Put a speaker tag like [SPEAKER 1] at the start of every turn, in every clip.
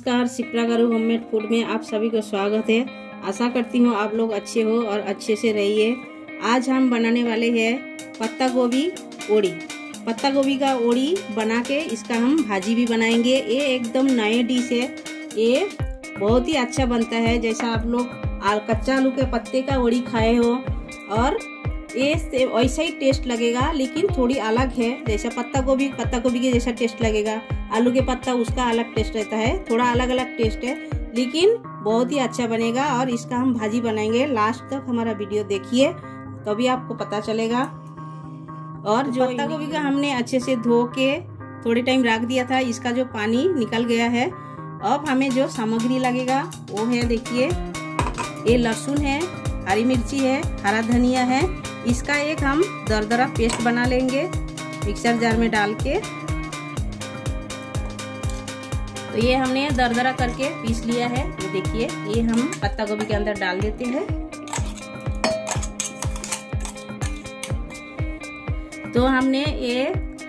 [SPEAKER 1] नमस्कार, सिप्रा गारू homemade food में आप सभी को स्वागत है। आशा करती हूँ आप लोग अच्छे हो और अच्छे से रहिए। आज हम बनाने वाले हैं पत्ता गोभी ओड़ी। पत्ता गोभी का ओड़ी बना के इसका हम भाजी भी बनाएँगे। ये एकदम नए डिश है। ये बहुत ही अच्छा बनता है। जैसा आप लोग कच्चा आलू के पत्ते का ओड़ी खाए हो और ये वैसा ही टेस्ट लगेगा, लेकिन थोड़ी अलग है। जैसा पत्ता गोभी पत्ता गोभी के जैसा टेस्ट लगेगा। आलू के पत्ता उसका अलग टेस्ट रहता है। थोड़ा अलग अलग टेस्ट है लेकिन बहुत ही अच्छा बनेगा और इसका हम भाजी बनाएँगे। लास्ट तक हमारा वीडियो देखिए तभी आपको पता चलेगा। और जो पत्ता गोभी का हमने अच्छे से धो के थोड़े टाइम रख दिया था इसका जो पानी निकल गया है अब हमें जो सामग्री लगेगा वो है देखिए ये लहसुन है हरी मिर्ची है हरा धनिया है। इसका एक हम दरदरा पेस्ट बना लेंगे मिक्सर जार में डाल के। ये हमने दरदरा करके पीस लिया है। ये देखिए, ये हम पत्ता गोभी के अंदर डाल देते हैं। तो हमने ये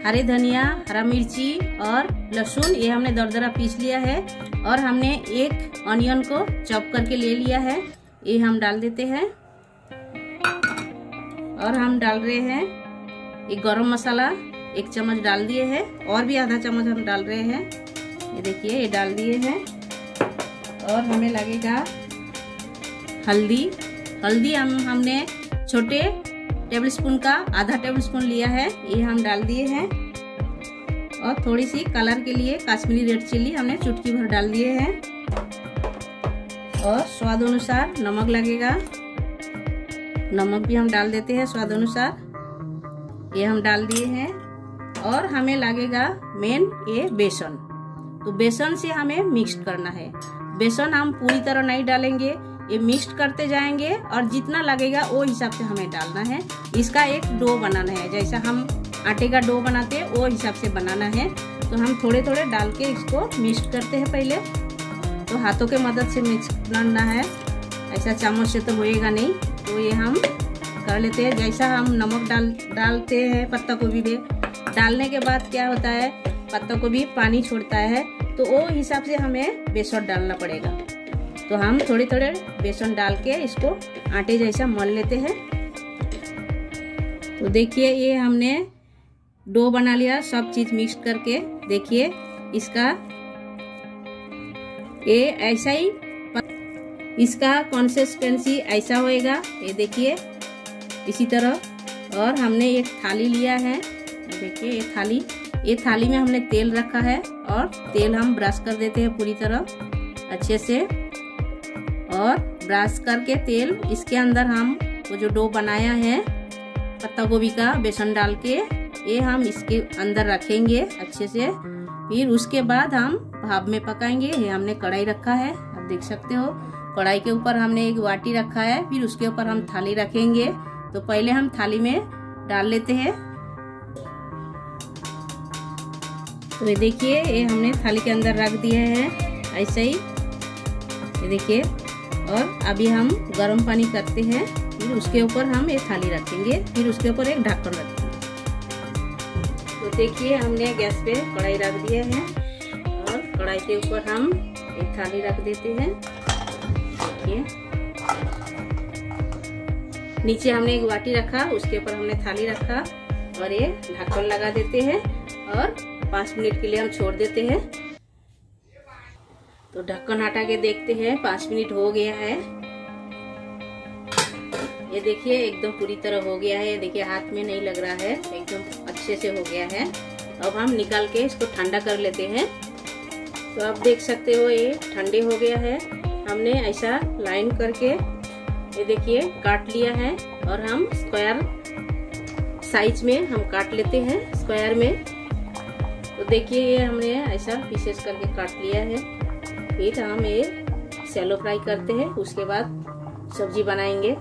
[SPEAKER 1] हरे धनिया, हरा मिर्ची और लहसुन ये हमने दरदरा पीस लिया है और हमने एक ऑनियन को चॉप करके ले लिया है। ये हम डाल देते हैं। और हम डाल रहे हैं एक गरम मसाला, एक चम्मच डाल दिए हैं और भी आधा चम्मच हम डाल रहे हैं। ये देखिए, ये डाल दिए हैं। और हमें लगेगा हल्दी। हल्दी हम, हमने छोटे टेबल स्पून का, आधा टेबल स्पून लिया है। ये हम डाल दिए हैं। और थोड़ी सी कलर के लिए काश्मीरी रेड चिल्ली हमने चुटकी भर डाल दिए हैं। और स्वाद अनुसार नमक लगेगा। नमक भी हम डाल देते हैं स्वाद अनुसार। ये हम डाल दिए हैं। और हमें लगेगा मेन ये बेसन। तो बेसन से हमें मिक्स करना है। बेसन हम पूरी तरह नहीं डालेंगे, ये मिक्स करते जाएँगे और जितना लगेगा वो हिसाब से हमें डालना है। इसका एक डो बनाना है, जैसा हम आटे का डो बनाते हैं, वो हिसाब से बनाना है। तो हम थोड़े थोड़े डाल के इसको मिक्स करते हैं पहले। तो हाथों के मदद से मिक्स करना है। ऐसा चम्मच से तो होएगा नहीं। तो ये हम कर लेते हैं। जैसा हम नमक डाल, डालते हैं पत्ता गोभी में, डालने के बाद क्या होता है? पत्ता गोभी पानी छोड़ता है तो वो हिसाब से हमें बेसन डालना पड़ेगा। तो हम थोड़े थोड़े बेसन डाल के इसको आटे जैसा मल लेते हैं। तो देखिए, ये हमने डो बना लिया, सब चीज़ मिक्स करके। देखिए, इसका ये ऐसा ही इसका कंसिस्टेंसी ऐसा होएगा। ये देखिए, इसी तरह। और हमने एक थाली लिया है। देखिए, ये थाली ये थाली में हमने तेल रखा है और तेल हम ब्रश कर देते हैं पूरी तरह अच्छे से। और ब्रश करके तेल इसके अंदर हम वो जो डो बनाया है, पत्ता गोभी का बेसन डाल के, ये हम इसके अंदर रखेंगे अच्छे से। फिर उसके बाद हम भाप में पकाएँगे। ये हमने कढ़ाई रखा है, आप देख सकते हो। कढ़ाई के ऊपर हमने एक वाटी रखा है, फिर उसके ऊपर हम थाली रखेंगे। तो पहले हम थाली में डाल लेते हैं। तो ये देखिए, ये हमने थाली के अंदर रख दिया है, ऐसे ही। ये देखिए, और अभी हम गर्म पानी करते हैं, फिर उसके ऊपर हम ये थाली रखेंगे, फिर उसके ऊपर एक ढक्कन रखेंगे। तो देखिए, हमने गैस पे कढ़ाई रख दिया है, और कढ़ाई के ऊपर हम एक थाली रख देते हैं। देखिए। नीचे हमने एक वाटी रखा, उसके ऊपर हमने थाली रखा, और ये ढक्कन लगा देते हैं, और पाँच मिनट के लिए हम छोड़ देते हैं। तो ढक्कन हटा के देखते हैं, पाँच मिनट हो गया है। ये देखिए, एकदम पूरी तरह हो गया है। ये देखिए, हाथ में नहीं लग रहा है, एकदम अच्छे से हो गया है। अब हम निकाल के इसको ठंडा कर लेते हैं। तो आप देख सकते हो, ये ठंडे हो गया है। हमने ऐसा लाइन करके, ये देखिए, काट लिया है। और हम स्क्वायर साइज़ में हम काट लेते हैं स्क्वायर में। तो देखिए ये हमने ऐसा पीसेस करके काट लिया है। फिर हम ये सेलो फ्राई करते हैं, उसके बाद सब्ज़ी बनाएँगे।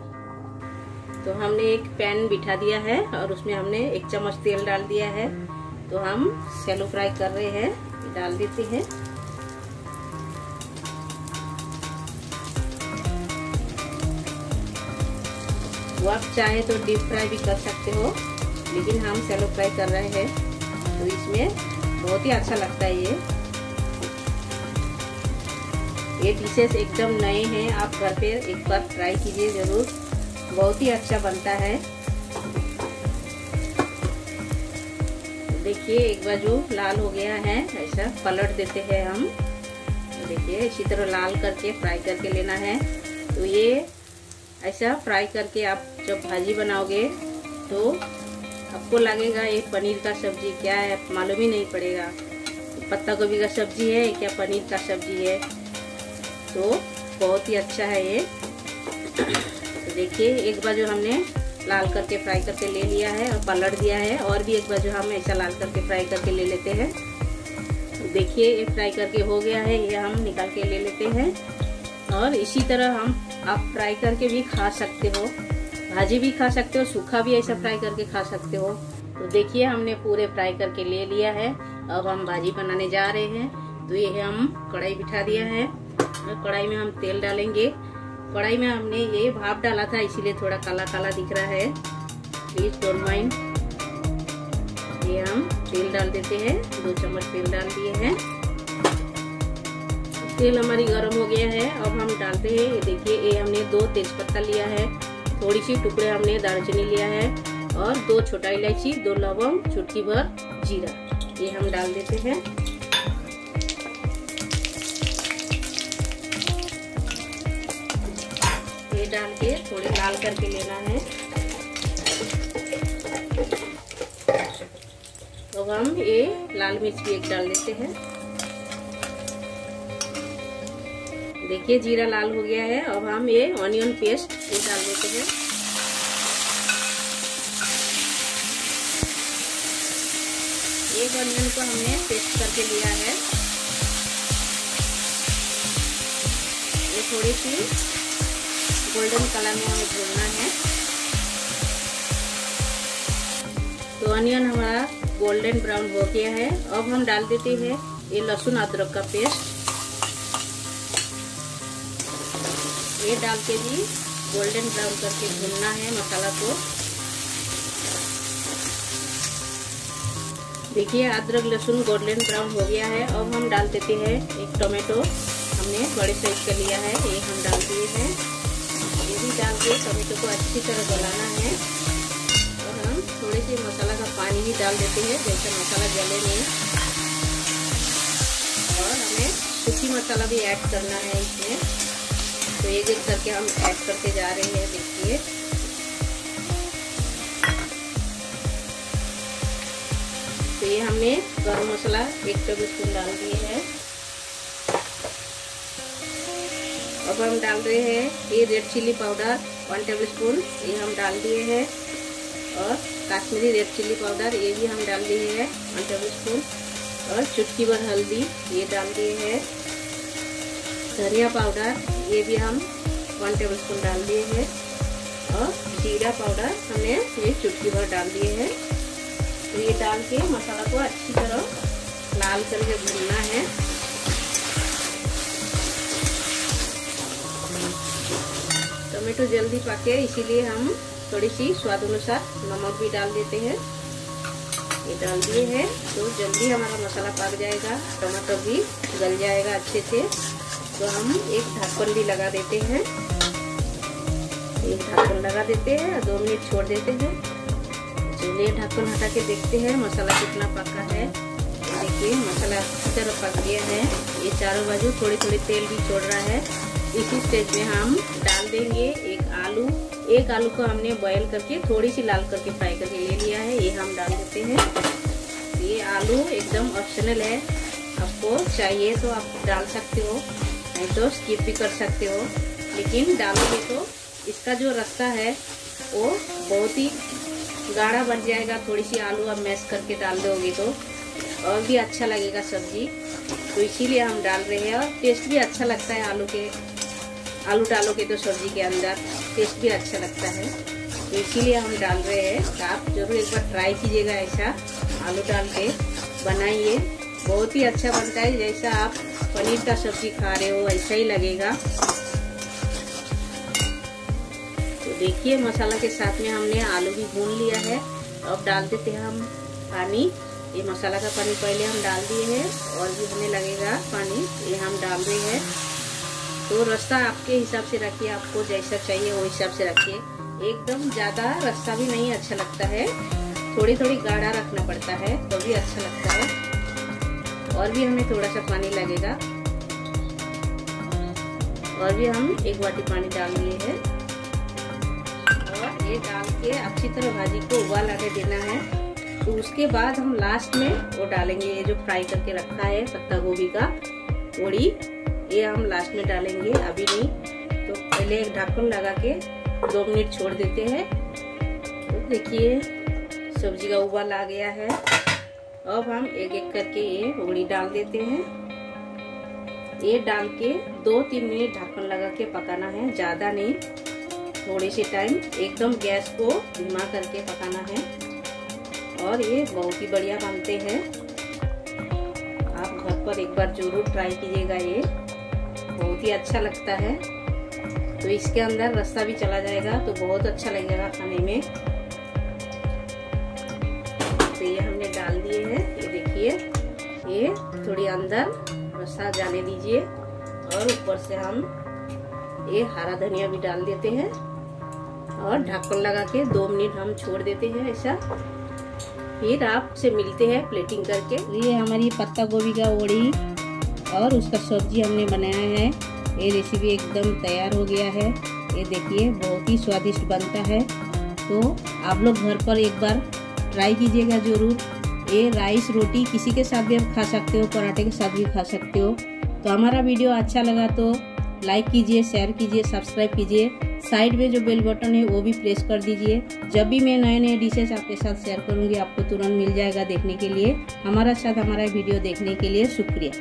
[SPEAKER 1] तो हमने एक पैन बिठा दिया है और उसमें हमने एक चम्मच तेल डाल दिया है। तो हम सेलो फ्राई कर रहे हैं, डाल देते हैं। वो आप चाहे तो डीप फ्राई भी कर सकते हो, लेकिन हम सेलो फ्राई कर रहे हैं। तो इसमें बहुत ही अच्छा लगता है ये। ये डिशेस एकदम नए हैं, आप घर पे एक बार ट्राई कीजिए ज़रूर। बहुत ही अच्छा बनता है। देखिए, एक बार जो लाल हो गया है, ऐसा पलट देते हैं हम। देखिए, इसी तरह लाल करके फ्राई करके लेना है। तो ये ऐसा फ्राई करके आप जब भाजी बनाओगे तो आपको लगेगा ये पनीर का सब्ज़ी क्या है, मालूम ही नहीं पड़ेगा। पत्ता गोभी का सब्ज़ी है, क्या पनीर का सब्ज़ी है? तो बहुत ही अच्छा है ये। तो देखिए, एक बार जो हमने लाल करके फ्राई करके ले लिया है और पलट दिया है, और भी एक बार जो हम ऐसा लाल करके फ्राई करके ले लेते हैं। देखिए, ये फ्राई करके हो गया है, ये हम निकाल के ले लेते हैं। और इसी तरह हम आप फ्राई करके भी खा सकते हो। भाजी भी खा सकते हो, सूखा भी ऐसा फ्राई करके खा सकते हो। तो देखिए, हमने पूरे फ्राई करके ले लिया है। अब हम भाजी बनाने जा रहे हैं। तो ये हम कढ़ाई बिठा दिया है। कढ़ाई में हम तेल डालेंगे। कढ़ाई में हमने ये भाप डाला था, इसीलिए थोड़ा काला काला दिख रहा है। प्लीज़ डोंट माइंड ये हम तेल डाल देते हैं। दो चम्मच तेल डाल दिए हैं। तेल हमारी गर्म हो गया है। अब हम डालते हैं। ये देखिए, ये हमने दो तेज पत्ता लिया है। थोड़ी सी टुकड़े हमने दालचीनी लिया है और दो छोटा इलायची, दो लवंग, चुटकी भर जीरा। ये हम डाल देते हैं। ये डाल के थोड़े लाल करके लेना है। तो हम ये लाल मिर्च भी एक डाल देते हैं। देखिए, जीरा लाल हो गया है। अब हम ये ऑनियन पेस्ट डाल देते हैं। एक ऑनियन को हमने पेस्ट करके लिया है। ये थोड़ी सी गोल्डन कलर में हमें भूनना है। तो ऑनियन हमारा गोल्डन ब्राउन हो गया है। अब हम डाल देते हैं ये लहसुन अदरक का पेस्ट ये डाल के भी गोल्डन ब्राउन करके भूनना है मसाला को। देखिए, अदरक, लहसुन गोल्डन ब्राउन हो गया है। अब हम डाल देते हैं एक टोमेटो। हमने बड़े साइज़ का लिया है, ये हम डाल दिए हैं। ये भी डाल के टमाटो को अच्छी तरह गलाना है। और हम थोड़े से मसाला का पानी भी डाल देते हैं, जैसे मसाला जले नहीं और हमें सूखी मसाला भी ऐड करना है इसमें। तो एक एक करके हम ऐड करते जा रहे हैं, देखिए। तो ये हमने गरम मसाला एक टेबल स्पून डाल दिए हैं। अब हम डाल रहे हैं ये red chilli powder one tablespoon ये हम डाल दिए हैं। और काश्मीरी रेड चिल्ली पाउडर ये भी हम डाल दिए हैं वन टेबल स्पून और चुटकी भर हल्दी, ये डाल दिए हैं। धनिया पाउडर ये भी हम वन टेबल स्पून डाल दिए हैं। और जीरा पाउडर हमने ये चुटकी भर डाल दिए हैं। तो ये डाल के मसाला को अच्छी तरह लाल करके भूनना है। टमाटो जल्दी पके, इसीलिए हम थोड़ी सी स्वाद अनुसार नमक भी डाल देते हैं। ये डाल दिए हैं तो जल्दी हमारा मसाला पक जाएगा। टमाटो भी गल जाएगा अच्छे से। तो हम एक ढक्कन भी लगा देते हैं। एक ढक्कन लगा देते हैं और दो मिनट छोड़ देते हैं। चलिए ढक्कन हटा के देखते हैं मसाला कितना पका है। देखिए, मसाला अच्छी तरह पक गया है। ये चारों बाजू थोड़ी थोड़ी तेल भी छोड़ रहा है। इसी स्टेज में हम डाल देंगे एक आलू। एक आलू को हमने बॉयल करके थोड़ी सी लाल करके फ्राई करके ले लिया है। ये हम डाल देते हैं। ये आलू एकदम ऑप्शनल है। आपको चाहिए तो आप डाल सकते हो। नहीं तो स्किप भी कर सकते हो। लेकिन डालोगे तो। इसका जो रस्ता है, वो बहुत ही गाढ़ा बन जाएगा। थोड़ी सी आलू आप मैश करके डाल दोगे तो। और भी अच्छा लगेगा सब्ज़ी। तो इसीलिए हम डाल रहे हैं। और टेस्ट भी अच्छा लगता है आलू के। आलू डालोगे तो सब्ज़ी के अंदर। टेस्ट भी अच्छा लगता है। तो इसीलिए हम डाल रहे हैं। आप ज़रूर एक बार ट्राई कीजिएगा ऐसा। आलू डाल के बनाइए। बहुत ही अच्छा बनता है, जैसा आप पनीर का सब्ज़ी खा रहे हो, ऐसा ही लगेगा। तो देखिए, मसाला के साथ में हमने आलू भी भून लिया है। अब डाल देते हैं हम पानी। ये मसाला का पानी पहले हम डाल दिए हैं, और भी हमें लगेगा पानी। ये हम डाल रहे हैं। तो रस्सा आपके हिसाब से रखिए, आपको जैसा चाहिए वो हिसाब से रखिए। एकदम ज़्यादा रस्सा भी नहीं अच्छा लगता है। थोड़ी थोड़ी गाढ़ा रखना पड़ता है तो भी अच्छा लगता है। और भी हमें थोड़ा सा पानी लगेगा। और भी हम एक बाटी पानी डाल दिए हैं। और ये डाल के अच्छी तरह भाजी को उबाल आने देना है। तो उसके बाद हम लास्ट में वो डालेंगे, ये जो फ्राई करके रखा है पत्ता गोभी का ओड़ी ये हम लास्ट में डालेंगे, अभी नहीं। तो पहले एक ढक्कन लगा के दो मिनट छोड़ देते हैं। तो देखिए, सब्ज़ी का उबाल आ गया है। अब हम एक एक करके ये उगड़ी डाल देते हैं। ये डाल के दो तीन मिनट ढक्कन लगा के पकाना है, ज़्यादा नहीं। थोड़ी सी टाइम एकदम गैस को धीमा करके पकाना है। और ये बहुत ही बढ़िया बनते हैं। आप घर पर एक बार ज़रूर ट्राई कीजिएगा ये। बहुत ही अच्छा लगता है। तो इसके अंदर रस्सा भी चला जाएगा तो बहुत अच्छा लगेगा खाने में। तो ये हमने डाल दिए हैं, ये देखिए, ये थोड़ी अंदर रस्सा जाने दीजिए। और ऊपर से हम ये हरा धनिया भी डाल देते हैं। और ढक्कन लगा के दो मिनट हम छोड़ देते हैं ऐसा। फिर आपसे मिलते हैं प्लेटिंग करके। ये हमारी पत्ता गोभी का ओड़ी और उसका सब्ज़ी हमने बनाया है। ये रेसिपी एकदम तैयार हो गया है। ये देखिए, बहुत ही स्वादिष्ट बनता है। तो आप लोग घर पर एक बार ट्राई कीजिएगा ज़रूर। ये राइस रोटी किसी के साथ भी आप खा सकते हो, पराठे के साथ भी खा सकते हो। तो हमारा वीडियो अच्छा लगा तो लाइक कीजिए शेयर कीजिए सब्सक्राइब कीजिए। साइड में जो बेल बटन है, वो भी प्रेस कर दीजिए। जब भी मैं नए नए डिशेज़ आपके साथ शेयर करूँगी, आपको तुरंत मिल जाएगा देखने के लिए। हमारा साथ हमारा वीडियो देखने के लिए शुक्रिया।